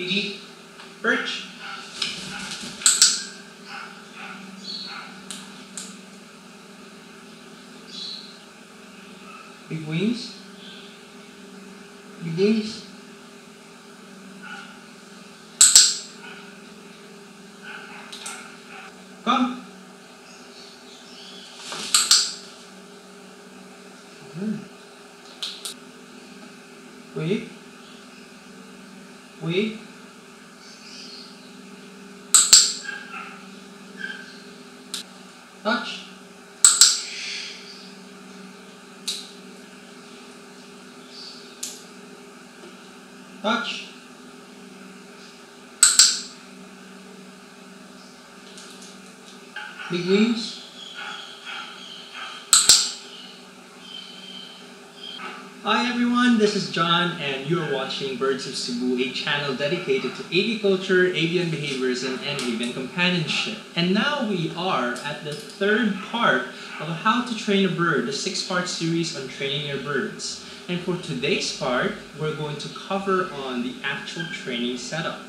Iggy, perch. Big wings. Big wings. Come. Good. Wait. Wait. Touch. Touch. Big wings. Hi everyone, this is John and you're watching Birds of Cebu, a channel dedicated to aviculture, avian behaviorism, and avian companionship. And now we are at the third part of How to Train a Bird, the six-part series on training your birds. And for today's part, we're going to cover on the actual training setup.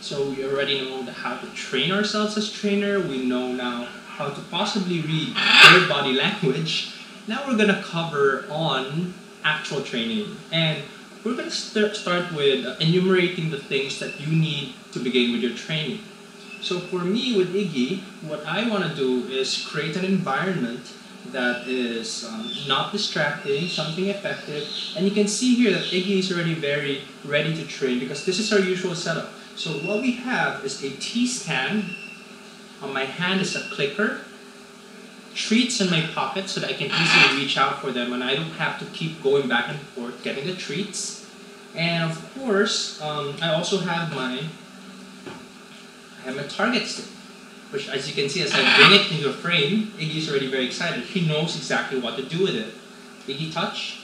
So we already know how to train ourselves as trainer. We know now how to possibly read bird body language. Now we're gonna cover on actual training. And we're going to start, start with enumerating the things that you need to begin with your training. So for me with Iggy, what I want to do is create an environment that is um, not distracting, something effective. And you can see here that Iggy is already very ready to train because this is our usual setup. So what we have is a T-stand. On my hand is a clicker treats in my pocket so that I can easily reach out for them and I don't have to keep going back and forth getting the treats. And of course, um, I also have my I have my target stick, which as you can see as I bring it into a frame, Iggy's already very excited. He knows exactly what to do with it. Iggy touch.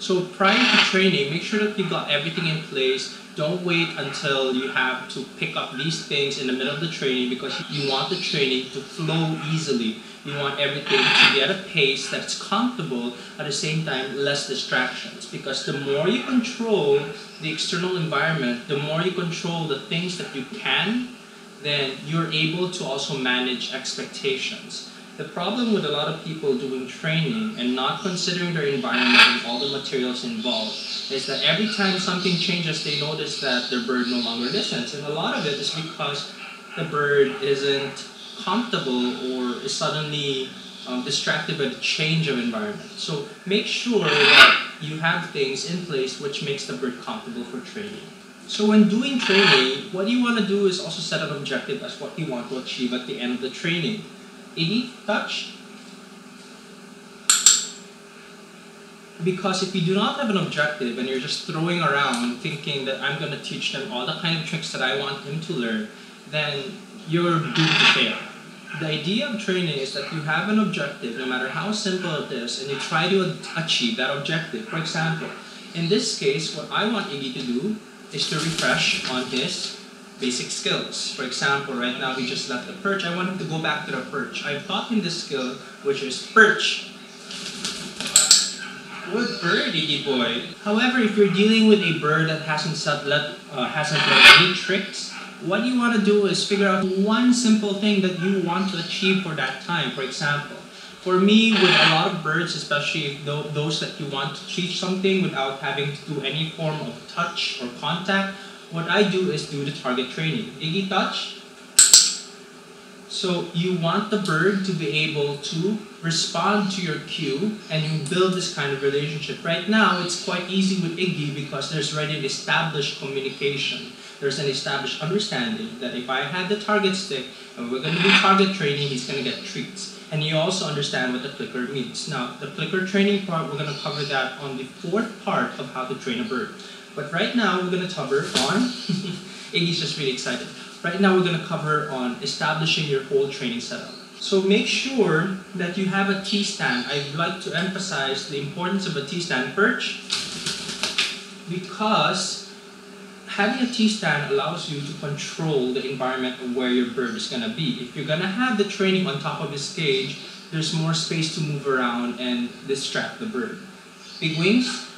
So prior to training, make sure that you got everything in place don't wait until you have to pick up these things in the middle of the training because you want the training to flow easily. You want everything to be at a pace that's comfortable, at the same time, less distractions. Because the more you control the external environment, the more you control the things that you can, then you're able to also manage expectations. The problem with a lot of people doing training and not considering their environment and all the materials involved is that every time something changes, they notice that their bird no longer listens. And a lot of it is because the bird isn't comfortable or is suddenly um, distracted by the change of environment. So make sure that you have things in place which makes the bird comfortable for training. So when doing training, what you want to do is also set an objective as what you want to achieve at the end of the training. Iggy, touch. Because if you do not have an objective and you're just throwing around thinking that I'm going to teach them all the kind of tricks that I want them to learn, then you're doomed to fail. The idea of training is that you have an objective, no matter how simple it is, and you try to achieve that objective. For example, in this case, what I want Iggy to do is to refresh on his basic skills. For example, right now he just left the perch. I want him to go back to the perch. I've taught him this skill, which is perch. Good bird, Iggy boy. However, if you're dealing with a bird that hasn't let, uh, hasn't learned any tricks, what you want to do is figure out one simple thing that you want to achieve for that time. For example, for me, with a lot of birds, especially those that you want to teach something without having to do any form of touch or contact, what I do is do the target training. Iggy touch. So you want the bird to be able to respond to your cue and you build this kind of relationship. Right now, it's quite easy with Iggy because there's already an established communication. There's an established understanding that if I have the target stick and we're going to do target training, he's going to get treats. And you also understand what the clicker means. Now, the clicker training part, we're going to cover that on the fourth part of how to train a bird. But right now, we're going to cover on, Iggy's just really excited. Right now, we're going to cover on establishing your whole training setup. So make sure that you have a T-stand. I'd like to emphasize the importance of a T-stand perch because having a T-stand allows you to control the environment of where your bird is going to be. If you're going to have the training on top of his cage, there's more space to move around and distract the bird. Big wings,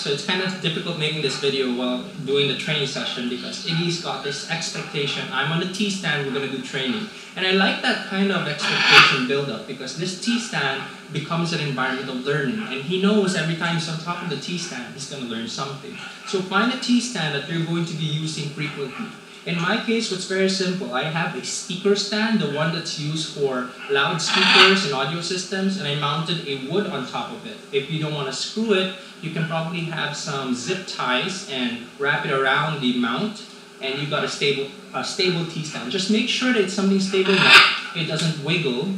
So it's kind of difficult making this video while doing the training session because Iggy's got this expectation. I'm on the T-stand, we're gonna do training. And I like that kind of expectation build-up because this T-stand becomes an environment of learning. And he knows every time he's on top of the T-stand, he's gonna learn something. So find a T-stand that you're going to be using frequently. In my case, it's very simple. I have a speaker stand, the one that's used for loudspeakers and audio systems, and I mounted a wood on top of it. If you don't want to screw it, you can probably have some zip ties and wrap it around the mount, and you've got a stable, a stable T-stand. Just make sure that it's something stable enough, it doesn't wiggle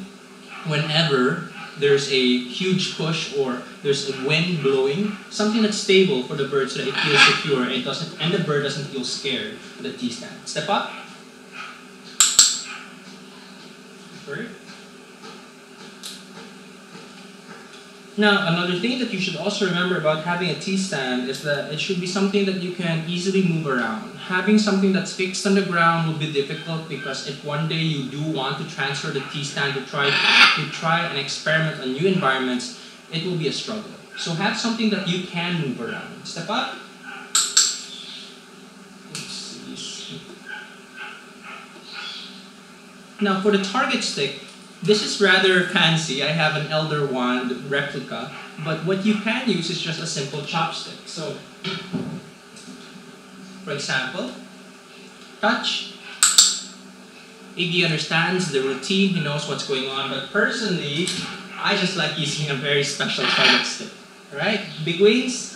whenever there's a huge push or there's a wind blowing, something that's stable for the bird so that it feels secure and doesn't and the bird doesn't feel scared the T-stand. Step up. Bird. Now, another thing that you should also remember about having a T-stand is that it should be something that you can easily move around. Having something that's fixed on the ground will be difficult because if one day you do want to transfer the T-stand to try, to try and experiment on new environments, it will be a struggle. So have something that you can move around. Step up. Now for the target stick, this is rather fancy. I have an Elder Wand replica, but what you can use is just a simple chopstick. So, for example, touch. Iggy understands the routine, he knows what's going on, but personally, I just like using a very special target stick. Big wings,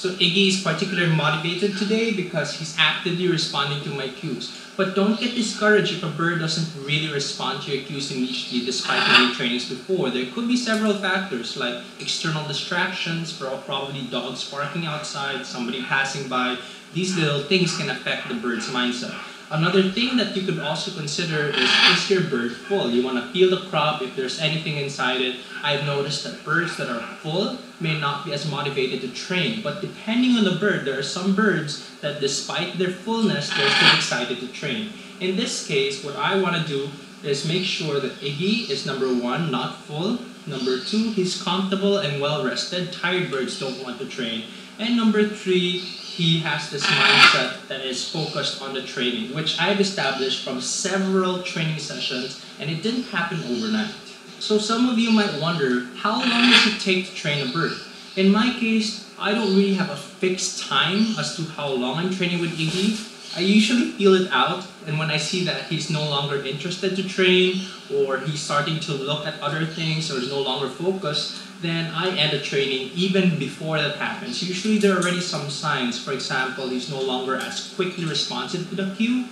So Iggy is particularly motivated today because he's actively responding to my cues. But don't get discouraged if a bird doesn't really respond to your cues immediately despite many trainings before. There could be several factors like external distractions, for probably dogs barking outside, somebody passing by. These little things can affect the bird's mindset. Another thing that you could also consider is, is your bird full? You want to feel the crop if there's anything inside it. I've noticed that birds that are full may not be as motivated to train, but depending on the bird, there are some birds that despite their fullness, they're still excited to train. In this case, what I want to do is make sure that Iggy is number one, not full. Number two, he's comfortable and well rested. Tired birds don't want to train. And number three, he has this mindset that is focused on the training, which I've established from several training sessions, and it didn't happen overnight. So some of you might wonder, how long does it take to train a bird? In my case, I don't really have a fixed time as to how long I'm training with Iggy. I usually feel it out, and when I see that he's no longer interested to train, or he's starting to look at other things, or is no longer focused, then I end the training even before that happens. Usually there are already some signs. For example, he's no longer as quickly responsive to the cue,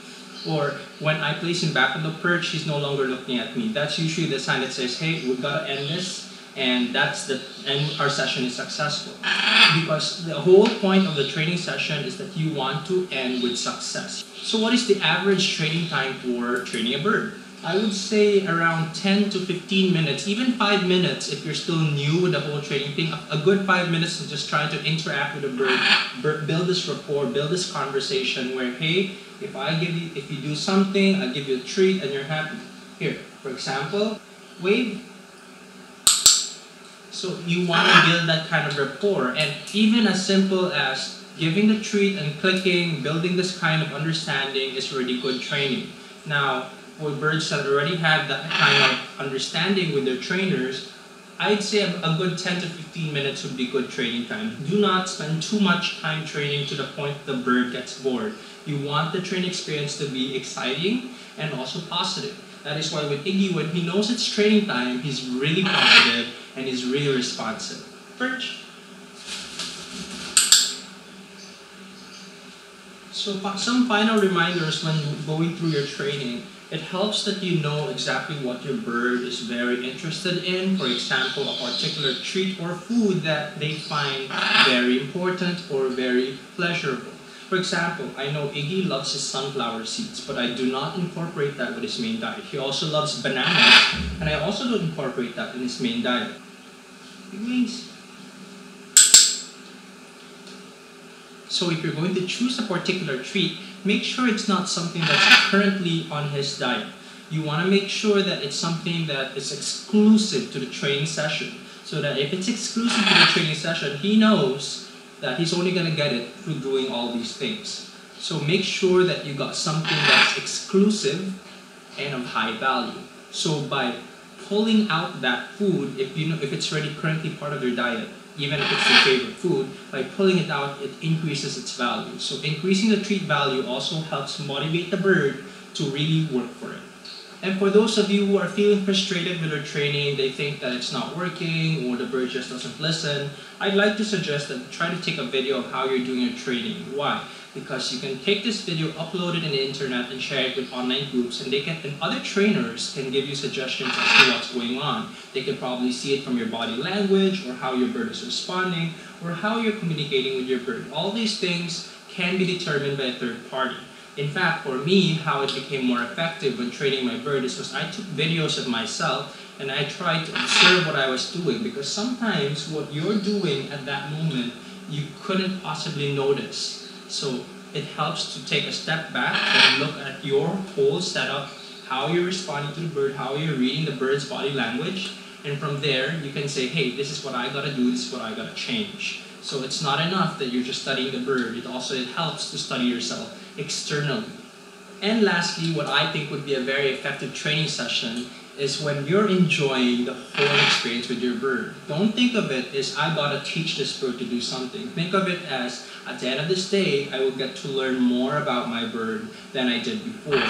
or when I place him back on the perch, he's no longer looking at me. That's usually the sign that says, hey, we've gotta end this, and that's the and our session is successful. Because the whole point of the training session is that you want to end with success. So what is the average training time for training a bird? I would say around 10 to 15 minutes, even 5 minutes if you're still new with the whole training thing. A good 5 minutes is just trying to interact with the bird, build this rapport, build this conversation where, hey, if I give you, if you do something, I give you a treat and you're happy. Here, for example, wave. So you want to build that kind of rapport and even as simple as giving the treat and clicking, building this kind of understanding is really good training. Now, for birds that already have that kind of understanding with their trainers, I'd say a good 10 to 15 minutes would be good training time. Do not spend too much time training to the point the bird gets bored. You want the training experience to be exciting and also positive. That is why with Iggy, when he knows it's training time, he's really positive and he's really responsive. Perch. So some final reminders when going through your training it helps that you know exactly what your bird is very interested in. For example, a particular treat or food that they find very important or very pleasurable. For example, I know Iggy loves his sunflower seeds, but I do not incorporate that with his main diet. He also loves bananas, and I also don't incorporate that in his main diet. Means So if you're going to choose a particular treat, make sure it's not something that's currently on his diet. you want to make sure that it's something that is exclusive to the training session. So that if it's exclusive to the training session, he knows that he's only going to get it through doing all these things. So make sure that you got something that's exclusive and of high value. So by pulling out that food, if you know if it's already currently part of your diet, even if it's your favorite food, by pulling it out, it increases its value. So increasing the treat value also helps motivate the bird to really work for it. And for those of you who are feeling frustrated with your training, they think that it's not working or the bird just doesn't listen, I'd like to suggest that try to take a video of how you're doing your training. Why? Because you can take this video, upload it in the internet, and share it with online groups, and they can and other trainers can give you suggestions as to what's going on. They can probably see it from your body language, or how your bird is responding, or how you're communicating with your bird. All these things can be determined by a third party. In fact, for me, how it became more effective when training my bird is because I took videos of myself and I tried to observe what I was doing because sometimes what you're doing at that moment you couldn't possibly notice. So it helps to take a step back and look at your whole setup, how you're responding to the bird, how you're reading the bird's body language, and from there you can say, hey, this is what I gotta do, this is what I gotta change. So it's not enough that you're just studying the bird, it also it helps to study yourself externally. And lastly, what I think would be a very effective training session is when you're enjoying the whole experience with your bird. Don't think of it as I gotta teach this bird to do something. Think of it as at the end of this day, I will get to learn more about my bird than I did before.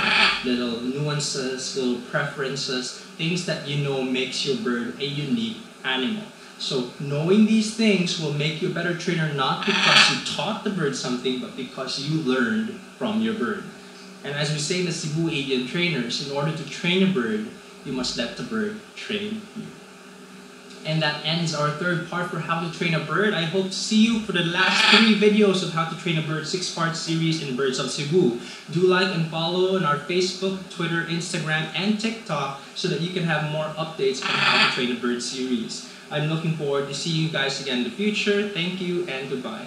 Little nuances, little preferences, things that you know makes your bird a unique animal. So knowing these things will make you a better trainer not because you taught the bird something, but because you learned from your bird. And as we say in the Cebu Avian trainers, in order to train a bird, you must let the bird train you. And that ends our third part for how to train a bird. I hope to see you for the last three videos of how to train a bird six-part series in Birds of Cebu. Do like and follow on our Facebook, Twitter, Instagram, and TikTok so that you can have more updates on how to train a bird series. I'm looking forward to seeing you guys again in the future. Thank you and goodbye.